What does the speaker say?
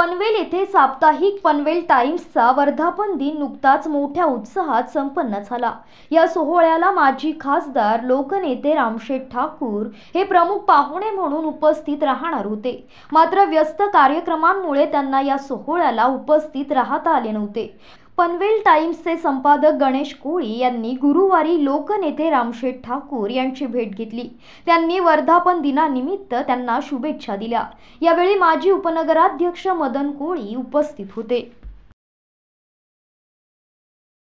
पनवेल येथे साप्ताहिक पनवेल टाइम्सचा वर्धापन दिन नुकताच मोठ्या उत्साहात संपन्न झाला. या सोहळ्याला माजी खासदार लोकनेते रामशेठ ठाकूर हे प्रमुख पाहुणे म्हणून उपस्थित राहणार होते. मात्र व्यस्त कार्यक्रमांमुळे त्यांना या सोहळ्याला उपस्थित राहता आले नव्हते. पनवेल टाइम्सचे संपादक गणेश कोळी यांनी गुरुवारी लोकनेते रामशेठ ठाकूर यांची भेट घेतली. त्यांनी वर्धापन दिनानिमित्त त्यांना शुभेच्छा दिल्या. यावेळी माजी उपनगराध्यक्ष मदन कोळी उपस्थित होते.